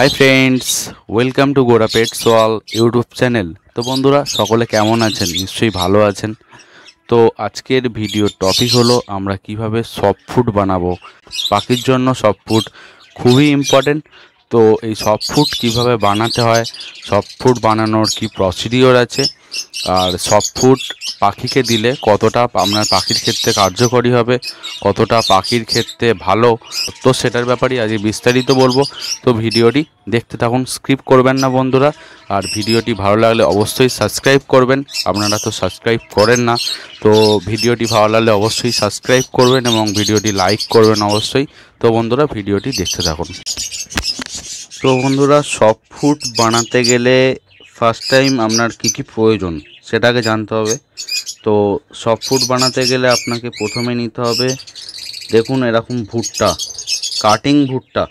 High friends welcome to গোড়া pets ওয়াল YouTube channel তো বন্ধুরা, সকলে কেমন আছেন? নিশ্চয়ই ভালো আছেন। তো আজকের ভিডিওর টপিক হলো, আমরা কীভাবে সফট ফুড বানাবো। পাখির জন্য সফট ফুড খুবই ইম্পর্টেন্ট তো এই সফট ফুড কীভাবে বানাতে হয় সফট ফুড বানানোর কি প্রসিডিওর আছে, আর সফট ফুড পাখিকে দিলে কতটা আপনার পাখির ক্ষেত্রে কার্যকরী হবে, কতটা পাখির ক্ষেত্রে ভালো, তো সেটার ব্যাপারে আজকে বিস্তারিত বলব। তো ভিডিওটি দেখতে থাকুন স্কিপ করবেন না বন্ধুরা, আর ভিডিওটি ভালো লাগলে অবশ্যই সাবস্ক্রাইব করবেন, আপনারা তো সাবস্ক্রাইব করেন না, তো ভিডিওটি ভালো লাগলে অবশ্যই সাবস্ক্রাইব করবেন এবং ভিডিওটি লাইক করবেন অবশ্যই, তো বন্ধুরা ভিডিওটি দেখতে থাকুন। তো বন্ধুরা সফট ফুড বানাতে গেলে ফার্স্ট টাইম আপনার কি কি প্রয়োজন সেটাকে জানতে হবে। তো সফট ফুড বানাতে গেলে আপনাকে প্রথমে নিতে হবে, দেখুন এরকম ভুট্টা কাটিং ভুট্টা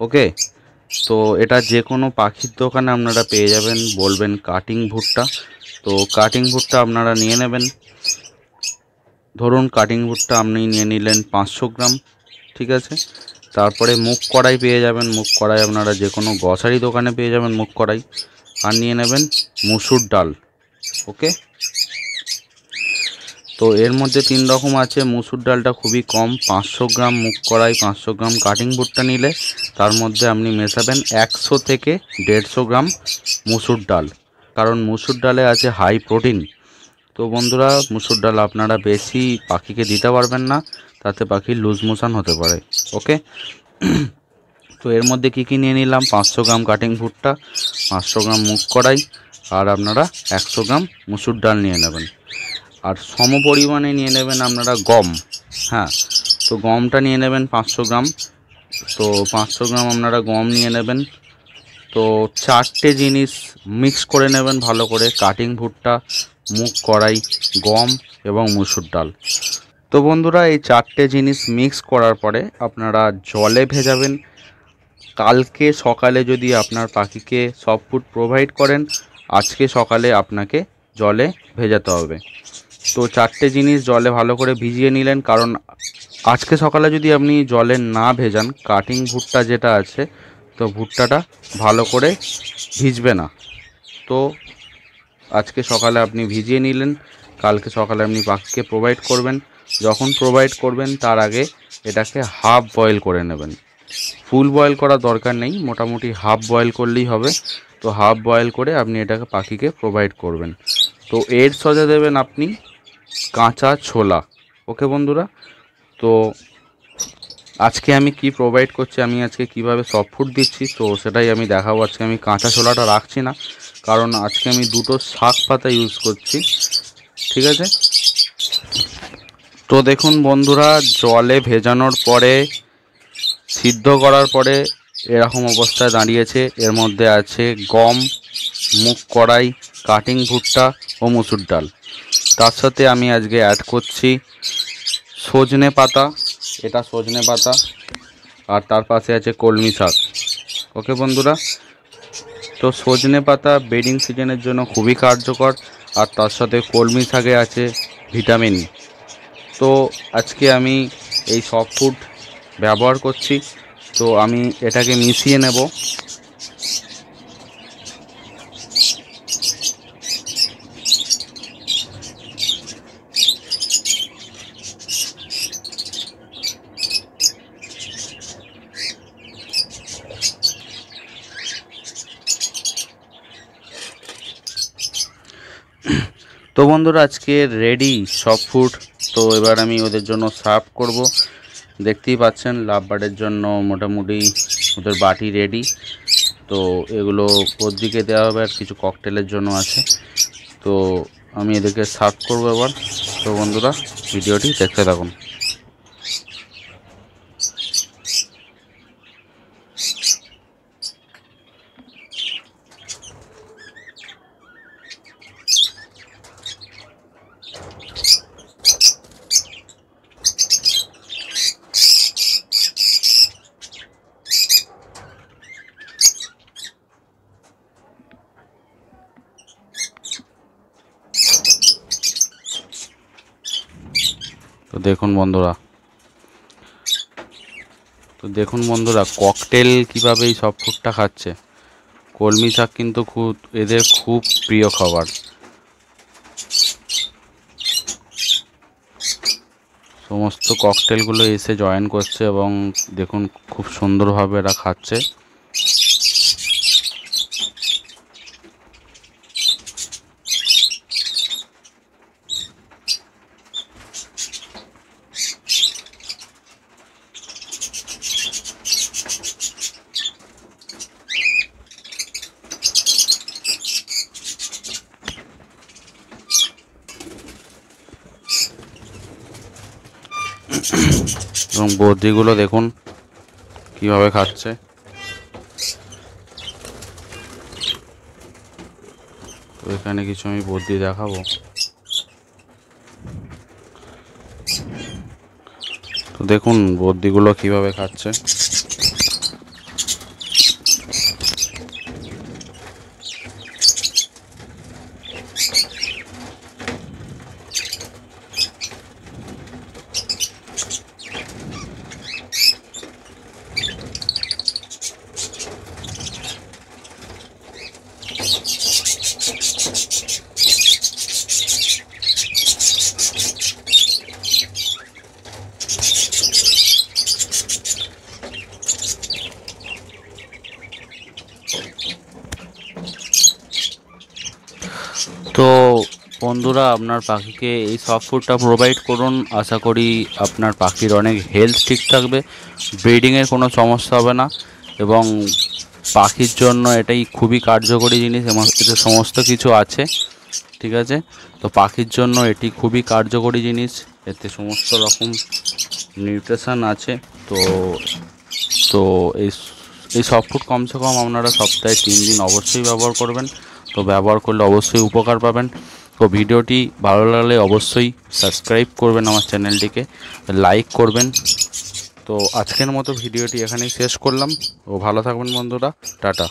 ওকে তো এটা যে কোনো পাখির দোকানে আপনারা পেয়ে যাবেন, বলবেন কাটিং ভুট্টা। তো কাটিং ভুট্টা আপনারা নিয়ে নেবেন। ধরুন কাটিং ভুট্টা আপনি নিয়ে নিলেন পাঁচশো গ্রাম, ঠিক আছে? তারপরে মুখ কড়াই পেয়ে যাবেন, মুখ কড়াই আপনারা যে কোনো গ্রসারি দোকানে পেয়ে যাবেন মুখ কড়াই। আর নিয়ে নেবেন মুসুর ডাল, ওকে? তো এর মধ্যে তিন রকম আছে, মুসুর ডালটা খুবই কম, পাঁচশো গ্রাম মুখ কড়াই, পাঁচশো গ্রাম কাটিং বুটটা নিলে তার মধ্যে আপনি মেশাবেন একশো থেকে দেড়শো গ্রাম মুসুর ডাল। কারণ মুসুর ডালে আছে হাই প্রোটিন তো বন্ধুরা, মুসুর ডাল আপনারা বেশি পাখিকে দিতে পারবেন না। তাতে পাখি লুজ মোশন হতে পারে ওকে তো এর মধ্যে কি কি নিয়ে নিলাম? পাঁচশো গ্রাম কাটিং ভুট্টা, পাঁচশো গ্রাম মুখ কড়াই, আর আপনারা একশো গ্রাম মুসুর ডাল নিয়ে নেবেন। আর সম পরিমাণে নিয়ে নেবেন আপনারা গম হ্যাঁ? তো গমটা নিয়ে নেবেন পাঁচশো গ্রাম। তো পাঁচশো গ্রাম আপনারা গম নিয়ে নেবেন। তো চারটে জিনিস মিক্স করে নেবেন ভালো করে কাটিং ভুট্টা, মুগ কড়াই, গম এবং মুসুর ডাল। তো বন্ধুরা, এই চারটে জিনিস মিক্স করার পরে আপনারা জলে ভেজাবেন। কালকে সকালে যদি আপনার পাখিকে সব ফুড প্রোভাইড করেন, আজকে সকালে আপনাকে জলে ভেজাতে হবে। তো চারটে জিনিস জলে ভালো করে ভিজিয়ে নিলেন, কারণ আজকে সকালে যদি আপনি জলে না ভেজান কাটিং ভুট্টা যেটা আছে, তো ভুট্টাটা ভালো করে ভিজবে না। তো আজকে সকালে আপনি ভিজিয়ে নিলেন, কালকে সকালে আপনি পাখিকে প্রোভাইড করবেন। যখন প্রোভাইড করবেন তার আগে এটাকে হাফ বয়েল করে নেবেন। ফুল বয়েল করার দরকার নেই, মোটামুটি হাফ বয়েল করলেই হবে। তো হাফ বয়েল করে আপনি এটাকে পাখিকে প্রোভাইড করবেন। তো এর সজা দেবেন আপনি কাঁচা ছোলা। ওকে বন্ধুরা? তো আজকে আমি কি প্রোভাইড করছি, আমি আজকে কীভাবে সফট ফুড দিচ্ছি, তো সেটাই আমি দেখাবো। আজকে আমি কাঁচা ছোলাটা রাখছি না, কারণ আজকে আমি দুটো শাক পাতা ইউজ করছি। ঠিক আছে? তো দেখুন বন্ধুরা, জলে ভেজানোর পরে, সিদ্ধ করার পরে এরকম অবস্থায় দাঁড়িয়েছে। এর মধ্যে আছে গম, মুগ কড়াই, কাটিং ভুট্টা ও মুসুর ডাল। তার সাথে আমি আজকে অ্যাড করছি সজনে পাতা, এটা সজনে পাতা, আর তার পাশে আছে কলমি শাক। ওকে বন্ধুরা? তো সজনে পাতা বেডিং সিজনের জন্য খুবই কার্যকর, আর তার সাথে কলমি শাকে আছে ভিটামিন। তো আজকে আমি এই সফট ফুড ব্যবহার করছি। তো আমি এটাকে মিশিয়ে নেব। তো বন্ধুরা, আজকে রেডি সব ফুড তো এবার আমি ওদের জন্য সার্ভ করব। দেখতেই পাচ্ছেন লাভ বার্ডের জন্য মোটামুটি ওদের বাটি রেডি তো এগুলো দিকে দেওয়া হবে, আর কিছু ককটেলের জন্য আছে। তো আমি এদেরকে সার্ভ করব এবার। তো বন্ধুরা, ভিডিওটি দেখতে থাকুন। তো দেখুন বন্ধুরা। তো দেখুন বন্ধুরা ককটেল কীভাবে এই সব ফুডটা খাচ্ছে। কলমি শাক কিন্তু খুব, এদের খুব প্রিয় খাবার। সমস্ত ককটেলগুলো এসে জয়েন করছে এবং দেখুন খুব সুন্দরভাবে এরা খাচ্ছে। এবং বদ্রিগুলো দেখুন কীভাবে খাচ্ছে। এখানে কিছু আমি বদ্রি দেখাবো। তো দেখুন বদ্রিগুলো কীভাবে খাচ্ছে তো বন্ধুরা, আপনার পাখিকে এই সফট ফুডটা প্রোভাইড করুন। আশা করি আপনার পাখির অনেক হেলথ ঠিক থাকবে। ব্রিডিংয়ের কোনো সমস্যা হবে না এবং পাখির জন্য এটাই খুবই কার্যকরী জিনিস এবং এতে সমস্ত কিছু আছে, ঠিক আছে? তো পাখির জন্য এটি খুবই কার্যকরী জিনিস। এতে সমস্ত রকম নিউট্রিশন আছে। তো তো এই এই সফট ফুড কমসে কম আপনারা সপ্তাহে তিন দিন অবশ্যই ব্যবহার করবেন। তো ব্যবহার করলে অবশ্যই উপকার পাবেন। তো ভিডিওটি ভালো লাগলে অবশ্যই সাবস্ক্রাইব করবেন আমার চ্যানেলটিকে, লাইক করবেন। তো আজকের মতো ভিডিওটি এখানেই শেষ করলাম। ও ভালো থাকবেন বন্ধুরা। টাটা।